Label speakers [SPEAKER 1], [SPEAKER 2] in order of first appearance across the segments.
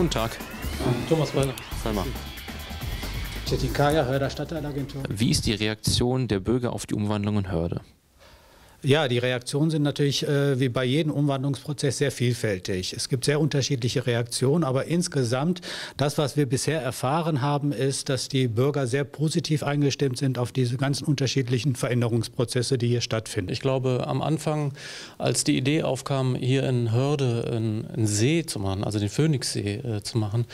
[SPEAKER 1] Guten Tag.
[SPEAKER 2] Thomas Wallner.
[SPEAKER 1] Salma.
[SPEAKER 2] Cetin Kaya, Hörder Stadtteilagentur.
[SPEAKER 1] Wie ist die Reaktion der Bürger auf die Umwandlung in Hörde?
[SPEAKER 2] Ja, die Reaktionen sind natürlich äh, wie bei jedem Umwandlungsprozess sehr vielfältig. Es gibt sehr unterschiedliche Reaktionen, aber insgesamt das, was wir bisher erfahren haben, ist, dass die Bürger sehr positiv eingestimmt sind auf diese ganzen unterschiedlichen Veränderungsprozesse, die hier stattfinden.
[SPEAKER 3] Ich glaube, am Anfang, als die Idee aufkam, hier in Hörde einen, See zu machen, also den Phoenixsee äh, zu machen,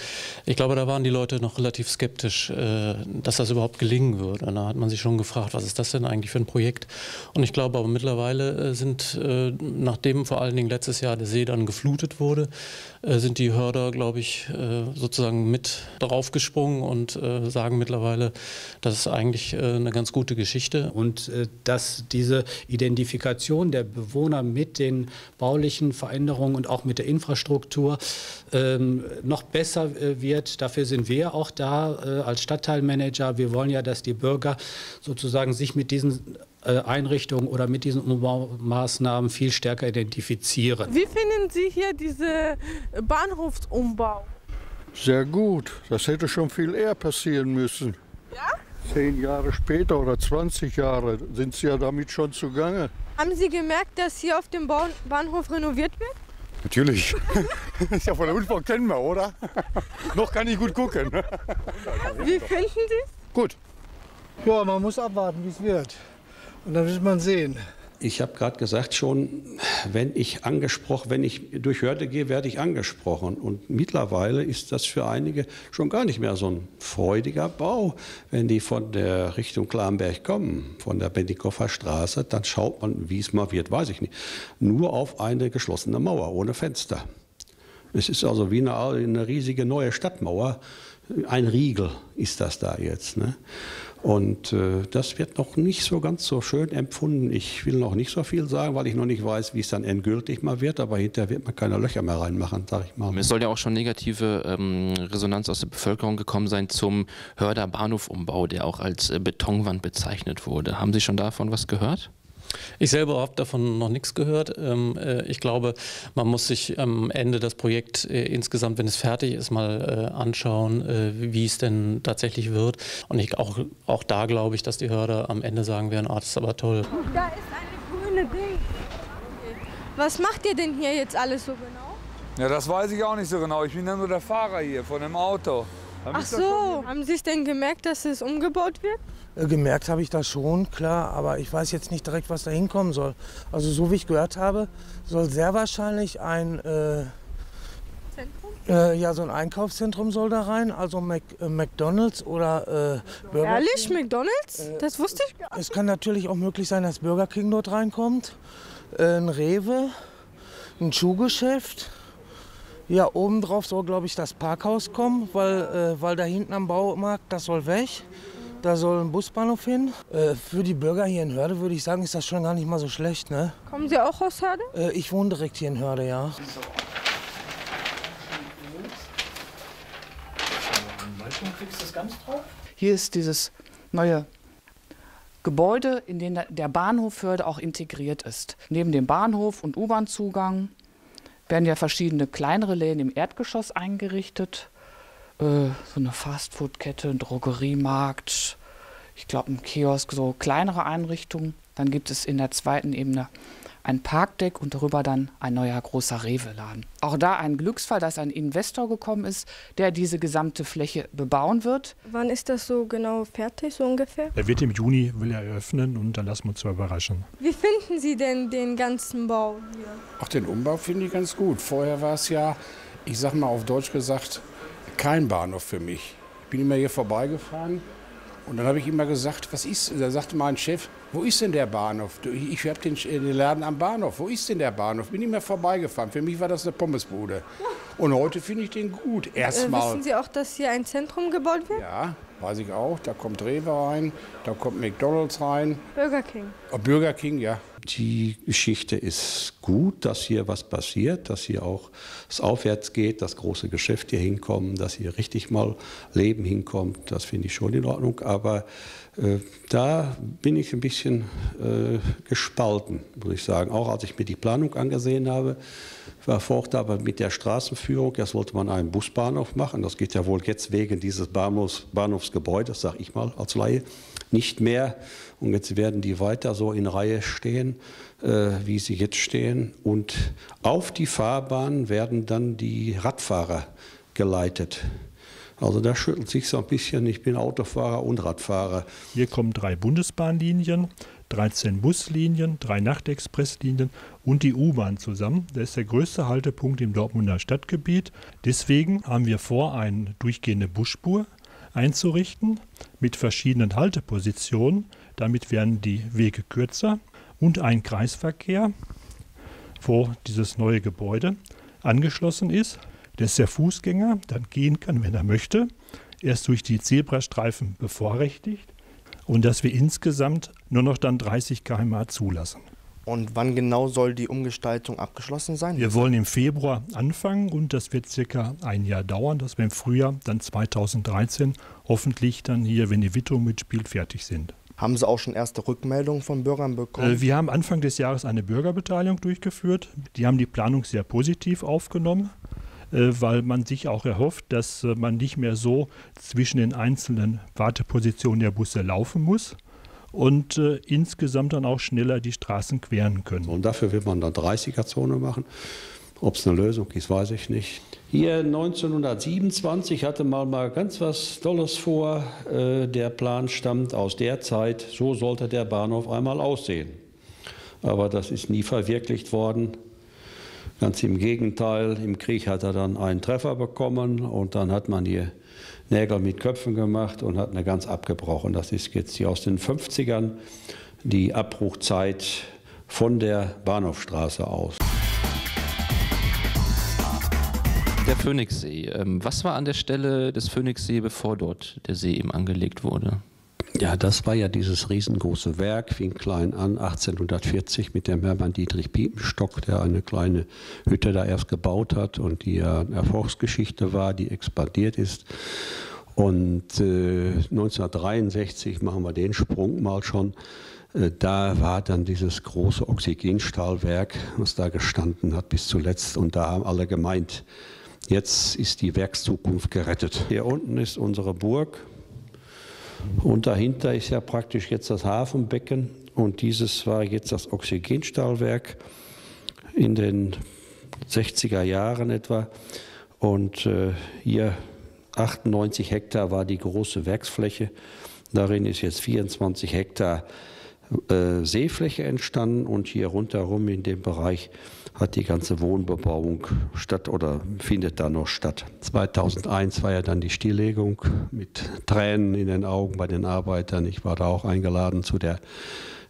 [SPEAKER 3] ich glaube, da waren die Leute noch relativ skeptisch, äh, dass das überhaupt gelingen würde. Und da hat man sich schon gefragt, was ist das denn eigentlich für ein Projekt? Und ich glaube aber mittlerweile Mittlerweile äh, sind, äh, nachdem vor allen Dingen letztes Jahr der See dann geflutet wurde, äh, sind die Hörder, glaube ich, sozusagen mit draufgesprungen und sagen mittlerweile, das ist eigentlich eine ganz gute Geschichte.
[SPEAKER 2] Und dass diese Identifikation der Bewohner mit den baulichen Veränderungen und auch mit der Infrastruktur ähm, noch besser wird, dafür sind wir auch da als Stadtteilmanager. Wir wollen ja, dass die Bürger sozusagen sich mit diesen Einrichtungen oder mit diesen Umbaumaßnahmen viel stärker identifizieren.
[SPEAKER 4] Wie finden Sie hier diesen Bahnhofsumbau?
[SPEAKER 5] Sehr gut. Das hätte schon viel eher passieren müssen.
[SPEAKER 4] Ja?
[SPEAKER 5] Zehn Jahre später oder 20 Jahre sind Sie ja damit schon zugange.
[SPEAKER 4] Haben Sie gemerkt, dass hier auf dem Bahnhof renoviert wird?
[SPEAKER 5] Natürlich. ist ja von der Unfall kennen wir, oder? Noch kann ich gut gucken.
[SPEAKER 4] Wie finden Sie es?
[SPEAKER 5] Gut.
[SPEAKER 6] Ja, man muss abwarten, wie es wird. Und dann wird man sehen.
[SPEAKER 7] Ich habe gerade gesagt schon, wenn ich angesprochen, wenn ich durch Hörde gehe, werde ich angesprochen. Und mittlerweile ist das für einige schon gar nicht mehr so ein freudiger Bau. Wenn die von der Richtung Klamberg kommen, von der Bendikoffer Straße, dann schaut man, wie es mal wird, weiß ich nicht, nur auf eine geschlossene Mauer ohne Fenster. Es ist also wie eine, eine riesige neue Stadtmauer. Ein Riegel ist das da jetzt. Ne? Und äh, das wird noch nicht so ganz so schön empfunden. Ich will noch nicht so viel sagen, weil ich noch nicht weiß, wie es dann endgültig mal wird. Aber hinterher wird man keine Löcher mehr reinmachen, sag ich mal.
[SPEAKER 1] Es soll ja auch schon negative ähm, Resonanz aus der Bevölkerung gekommen sein zum Hörder Bahnhofumbau, der auch als äh, Betonwand bezeichnet wurde. Haben Sie schon davon was gehört?
[SPEAKER 3] Ich selber habe davon noch nichts gehört. Ähm, äh, ich glaube, man muss sich am Ende das Projekt äh, insgesamt, wenn es fertig ist, mal äh, anschauen, wie es denn tatsächlich wird. Und ich, auch, auch da glaube ich, dass die Hörder am Ende sagen werden, ah, das ist aber toll.
[SPEAKER 4] Da ist eine grüne Ding. Was macht ihr denn hier jetzt alles so genau?
[SPEAKER 8] Ja, das weiß ich auch nicht so genau. Ich bin ja nur der Fahrer hier von dem Auto.
[SPEAKER 4] Ach so, haben Sie es denn gemerkt, dass es umgebaut wird?
[SPEAKER 6] Äh, gemerkt habe ich das schon, klar, aber ich weiß jetzt nicht direkt, was da hinkommen soll. Also so wie ich gehört habe, soll sehr wahrscheinlich ein äh,
[SPEAKER 4] Zentrum?
[SPEAKER 6] Äh, ja, so ein Einkaufszentrum soll da rein, also Mac, äh, McDonalds oder äh, Burger
[SPEAKER 4] Ehrlich,
[SPEAKER 6] King.
[SPEAKER 4] McDonalds?
[SPEAKER 6] Äh,
[SPEAKER 4] das wusste ich gar nicht.
[SPEAKER 6] Es kann natürlich auch möglich sein, dass Burger King dort reinkommt, äh, ein Rewe, ein Schuhgeschäft. Ja, obendrauf soll, glaube ich, das Parkhaus kommen, weil, weil da hinten am Baumarkt, das soll weg. Da soll ein Busbahnhof hin. Äh, für die Bürger hier in Hörde würde ich sagen, ist das schon gar nicht mal so schlecht. Ne?
[SPEAKER 4] Kommen Sie auch aus Hörde?
[SPEAKER 6] Äh, ich wohne direkt hier in Hörde, ja.
[SPEAKER 9] Hier ist dieses neue Gebäude, in dem der Bahnhof Hörde auch integriert ist. Neben dem Bahnhof und U-Bahn-Zugang werden ja verschiedene kleinere Läden im Erdgeschoss eingerichtet. Äh, so eine Fastfood-Kette, ein Drogeriemarkt, ich glaube ein Kiosk, so kleinere Einrichtungen. Dann gibt es in der zweiten Ebene ein Parkdeck und darüber dann ein neuer großer Rewe-Laden. Auch da ein Glücksfall, dass ein Investor gekommen ist, der diese gesamte Fläche bebauen wird.
[SPEAKER 4] Wann ist das so genau fertig, so ungefähr?
[SPEAKER 10] Er wird im Juni will er eröffnen und dann lassen wir uns mal überraschen.
[SPEAKER 4] Wie finden Sie denn den ganzen Bau hier?
[SPEAKER 11] Ach, den Umbau finde ich ganz gut. Vorher war es ja, ich sag mal auf Deutsch gesagt, kein Bahnhof für mich. Ich bin immer hier vorbeigefahren und dann habe ich immer gesagt, was ist? Da sagte mein Chef, wo ist denn der Bahnhof? Ich habe den, den, Laden am Bahnhof. Wo ist denn der Bahnhof? Bin immer vorbeigefahren. Für mich war das eine Pommesbude. Und heute finde ich den gut. Erstmal.
[SPEAKER 4] Äh, wissen Sie auch, dass hier ein Zentrum gebaut wird?
[SPEAKER 11] Ja, weiß ich auch. Da kommt Rewe rein, da kommt McDonalds rein.
[SPEAKER 4] Burger King.
[SPEAKER 11] Oh, Burger King, ja.
[SPEAKER 7] Die Geschichte ist gut, dass hier was passiert, dass hier auch es aufwärts geht, dass große Geschäfte hier hinkommen, dass hier richtig mal Leben hinkommt. Das finde ich schon in Ordnung. Aber äh, da bin ich ein bisschen äh, gespalten, muss ich sagen. Auch als ich mir die Planung angesehen habe, verfolgt aber mit der Straßenführung. Erst wollte man einen Busbahnhof machen. Das geht ja wohl jetzt wegen dieses Bahnhofs, Bahnhofsgebäudes, sage ich mal als Laie, nicht mehr. Und jetzt werden die weiter so in Reihe stehen, äh, wie sie jetzt stehen. Und auf die Fahrbahn werden dann die Radfahrer geleitet. Also da schüttelt sich so ein bisschen, ich bin Autofahrer und Radfahrer.
[SPEAKER 10] Hier kommen drei Bundesbahnlinien, 13 Buslinien, drei Nachtexpresslinien und die U-Bahn zusammen. Das ist der größte Haltepunkt im Dortmunder Stadtgebiet. Deswegen haben wir vor, eine durchgehende Busspur einzurichten mit verschiedenen Haltepositionen. Damit werden die Wege kürzer und ein Kreisverkehr, wo dieses neue Gebäude angeschlossen ist dass der Fußgänger dann gehen kann, wenn er möchte. erst durch die Zebrastreifen bevorrechtigt und dass wir insgesamt nur noch dann 30 km/h zulassen.
[SPEAKER 12] Und wann genau soll die Umgestaltung abgeschlossen sein?
[SPEAKER 10] Wir wollen im Februar anfangen und das wird circa ein Jahr dauern, dass wir im Frühjahr dann 2013 hoffentlich dann hier, wenn die Witterung mitspielt, fertig sind.
[SPEAKER 12] Haben Sie auch schon erste Rückmeldungen von Bürgern bekommen?
[SPEAKER 10] Äh, wir haben Anfang des Jahres eine Bürgerbeteiligung durchgeführt. Die haben die Planung sehr positiv aufgenommen. Äh, weil man sich auch erhofft, dass äh, man nicht mehr so zwischen den einzelnen Wartepositionen der Busse laufen muss und äh, insgesamt dann auch schneller die Straßen queren können.
[SPEAKER 7] Und dafür will man dann 30er-Zone machen. Ob es eine Lösung ist, weiß ich nicht. Hier 1927 hatte man mal ganz was Tolles vor. Äh, der Plan stammt aus der Zeit, so sollte der Bahnhof einmal aussehen. Aber das ist nie verwirklicht worden. Ganz im Gegenteil, im Krieg hat er dann einen Treffer bekommen und dann hat man hier Nägel mit Köpfen gemacht und hat eine ganz abgebrochen. Das ist jetzt hier aus den 50ern die Abbruchzeit von der Bahnhofstraße aus.
[SPEAKER 1] Phoenixsee. Ähm, was war an der Stelle des Phoenixsee, bevor dort der See eben angelegt wurde?
[SPEAKER 7] Ja, das war ja dieses riesengroße Werk, fing klein an, 1840 mit dem Hermann Dietrich Piepenstock, der eine kleine Hütte da erst gebaut hat und die ja eine Erfolgsgeschichte war, die expandiert ist. Und äh, 1963 machen wir den Sprung mal schon. Äh, da war dann dieses große Oxygenstahlwerk, was da gestanden hat bis zuletzt. Und da haben alle gemeint, jetzt ist die Werkszukunft gerettet. Hier unten ist unsere Burg, und dahinter ist ja praktisch jetzt das Hafenbecken und dieses war jetzt das Oxygenstahlwerk in den 60er Jahren etwa. Und äh, hier 98 Hektar war die große Werksfläche. Darin ist jetzt 24 Hektar äh, Seefläche entstanden und hier rundherum in dem Bereich hat die ganze Wohnbebauung statt oder findet da noch statt. 2001 war ja dann die Stilllegung mit Tränen in den Augen bei den Arbeitern. Ich war da auch eingeladen zu der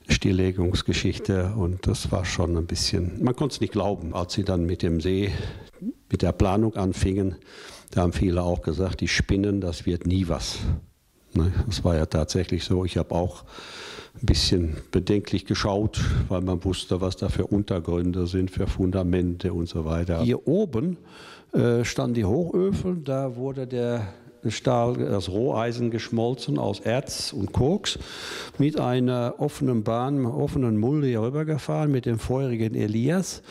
[SPEAKER 7] Stilllegungsgeschichte und das war schon ein bisschen, man konnte es nicht glauben, als sie dann mit dem See, mit der Planung anfingen. Da haben viele auch gesagt, die spinnen, das wird nie was. Ne, das war ja tatsächlich so. Ich habe auch ein bisschen bedenklich geschaut, weil man wusste, was da für Untergründe sind, für Fundamente und so weiter. Hier oben äh, standen die Hochöfen, da wurde der Stahl, das Roheisen geschmolzen aus Erz und Koks mit einer offenen Bahn, offenen Mulde hier rübergefahren mit dem feurigen Elias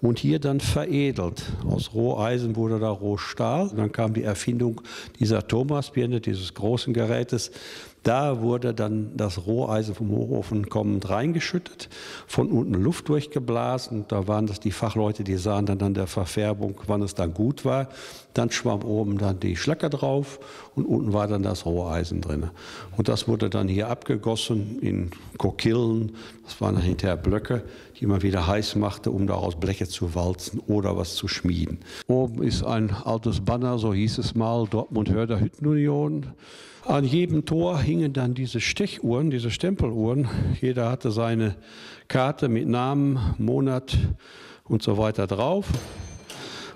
[SPEAKER 7] und hier dann veredelt. Aus Roheisen wurde da Rohstahl. Dann kam die Erfindung dieser Thomasbirne, dieses großen Gerätes, da wurde dann das Roheisen vom Hochofen kommend reingeschüttet, von unten Luft durchgeblasen. Da waren das die Fachleute, die sahen dann an der Verfärbung, wann es dann gut war. Dann schwamm oben dann die Schlacker drauf und unten war dann das Roheisen drin. Und das wurde dann hier abgegossen in Kokillen. Das waren dann hinterher Blöcke, die man wieder heiß machte, um daraus Bleche zu walzen oder was zu schmieden. Oben ist ein altes Banner, so hieß es mal, Dortmund-Hörder Hüttenunion. An jedem Tor hingen dann diese Stechuhren, diese Stempeluhren. Jeder hatte seine Karte mit Namen, Monat und so weiter drauf.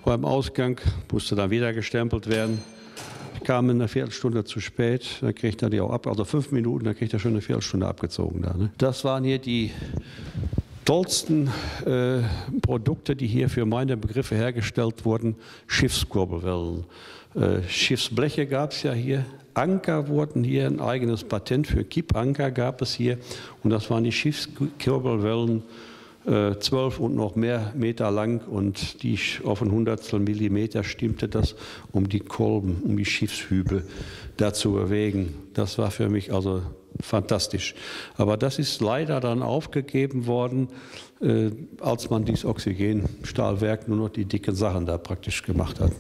[SPEAKER 7] Beim Ausgang musste dann wieder gestempelt werden. Ich kam eine Viertelstunde zu spät, dann kriegt er die auch ab, also fünf Minuten, dann kriegt er schon eine Viertelstunde abgezogen. Da, ne? Das waren hier die tollsten äh, Produkte, die hier für meine Begriffe hergestellt wurden, Schiffskurbelwellen. Äh, Schiffsbleche gab es ja hier, Anker wurden hier, ein eigenes Patent für Kippanker gab es hier und das waren die Schiffskurbelwellen zwölf und noch mehr Meter lang und die auf ein Hundertstel Millimeter stimmte das, um die Kolben, um die Schiffshübe da zu bewegen. Das war für mich also fantastisch. Aber das ist leider dann aufgegeben worden, äh, als man dieses Oxygenstahlwerk nur noch die dicken Sachen da praktisch gemacht hat.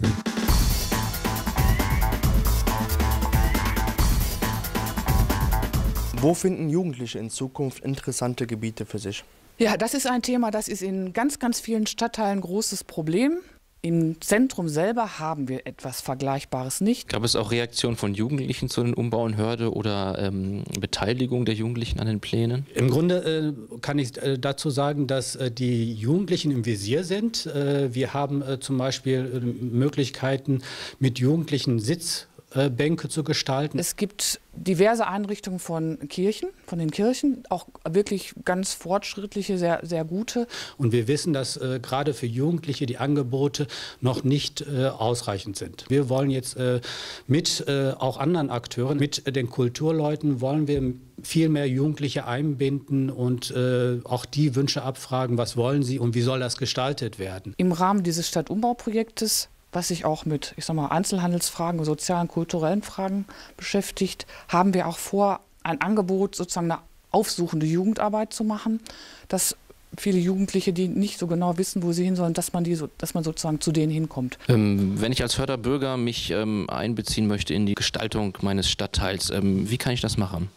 [SPEAKER 12] Wo finden Jugendliche in Zukunft interessante Gebiete für sich?
[SPEAKER 9] Ja, das ist ein Thema, das ist in ganz, ganz vielen Stadtteilen ein großes Problem. Im Zentrum selber haben wir etwas Vergleichbares nicht.
[SPEAKER 1] Gab es auch Reaktionen von Jugendlichen zu den Umbauen Hörde oder ähm, Beteiligung der Jugendlichen an den Plänen?
[SPEAKER 2] Im Grunde äh, kann ich äh, dazu sagen, dass äh, die Jugendlichen im Visier sind. Äh, wir haben äh, zum Beispiel äh, Möglichkeiten mit Jugendlichen Sitz Bänke zu gestalten.
[SPEAKER 9] Es gibt diverse Einrichtungen von Kirchen, von den Kirchen, auch wirklich ganz fortschrittliche, sehr, sehr gute.
[SPEAKER 2] Und wir wissen, dass äh, gerade für Jugendliche die Angebote noch nicht äh, ausreichend sind. Wir wollen jetzt äh, mit äh, auch anderen Akteuren, mit den Kulturleuten, wollen wir viel mehr Jugendliche einbinden und äh, auch die Wünsche abfragen, was wollen sie und wie soll das gestaltet werden.
[SPEAKER 9] Im Rahmen dieses Stadtumbauprojektes was sich auch mit ich sag mal, Einzelhandelsfragen, sozialen, kulturellen Fragen beschäftigt, haben wir auch vor, ein Angebot, sozusagen eine aufsuchende Jugendarbeit zu machen, dass viele Jugendliche, die nicht so genau wissen, wo sie hin sollen, dass man, die so, dass man sozusagen zu denen hinkommt.
[SPEAKER 1] Ähm, wenn ich als Förderbürger mich ähm, einbeziehen möchte in die Gestaltung meines Stadtteils, ähm, wie kann ich das machen?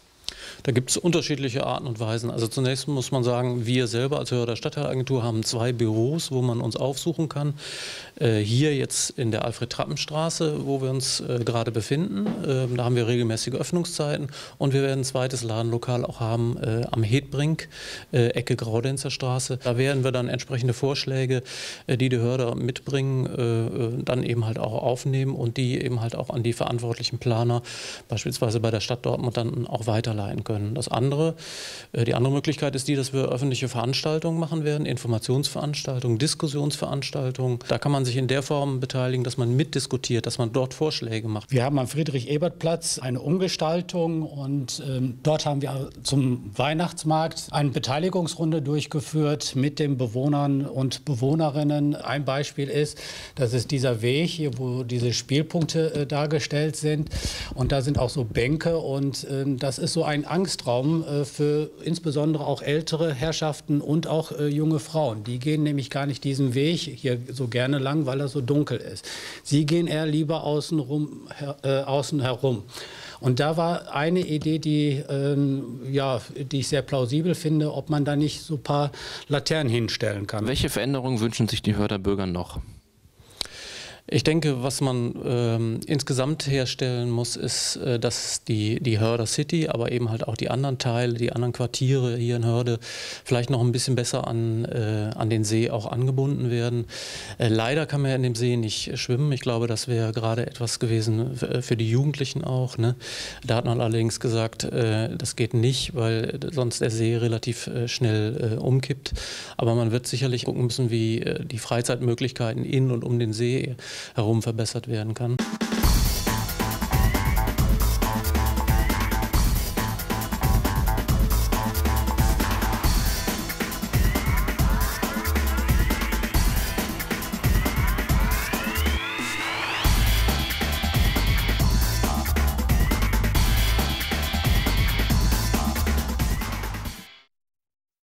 [SPEAKER 3] Da gibt es unterschiedliche Arten und Weisen. Also zunächst muss man sagen, wir selber als Hörer Stadtteilagentur haben zwei Büros, wo man uns aufsuchen kann. Äh, hier jetzt in der Alfred-Trappen-Straße, wo wir uns äh, gerade befinden. Äh, da haben wir regelmäßige Öffnungszeiten und wir werden ein zweites Ladenlokal auch haben äh, am Hedbrink, äh, Ecke Graudenzer Straße. Da werden wir dann entsprechende Vorschläge, äh, die die Hörer mitbringen, dann eben halt auch aufnehmen und die eben halt auch an die verantwortlichen Planer, beispielsweise bei der Stadt Dortmund, dann auch weiterleiten können. Das andere, die andere Möglichkeit ist die, dass wir öffentliche Veranstaltungen machen werden, Informationsveranstaltungen, Diskussionsveranstaltungen. Da kann man sich in der Form beteiligen, dass man mitdiskutiert, dass man dort Vorschläge macht.
[SPEAKER 2] Wir haben am Friedrich-Ebert-Platz eine Umgestaltung und ähm, dort haben wir zum Weihnachtsmarkt eine Beteiligungsrunde durchgeführt mit den Bewohnern und Bewohnerinnen. Ein Beispiel ist, das ist dieser Weg hier, wo diese Spielpunkte äh, dargestellt sind und da sind auch so Bänke und äh, das ist so ein Angstraum äh, für insbesondere auch ältere Herrschaften und auch äh, junge Frauen. Die gehen nämlich gar nicht diesen Weg hier so gerne lang weil er so dunkel ist. Sie gehen eher lieber außen, rum, äh, außen herum. Und da war eine Idee, die, ähm, ja, die ich sehr plausibel finde, ob man da nicht so ein paar Laternen hinstellen kann.
[SPEAKER 1] Welche Veränderungen wünschen sich die Hörderbürger noch?
[SPEAKER 3] Ich denke, was man ähm, insgesamt herstellen muss, ist, äh, dass die, die Hörder City, aber eben halt auch die anderen Teile, die anderen Quartiere hier in Hörde vielleicht noch ein bisschen besser an, äh, an den See auch angebunden werden. Äh, leider kann man ja in dem See nicht schwimmen. Ich glaube, das wäre gerade etwas gewesen für die Jugendlichen auch. Ne? Da hat man allerdings gesagt, äh, das geht nicht, weil sonst der See relativ äh, schnell äh, umkippt. Aber man wird sicherlich gucken müssen, wie die Freizeitmöglichkeiten in und um den See herum verbessert werden kann.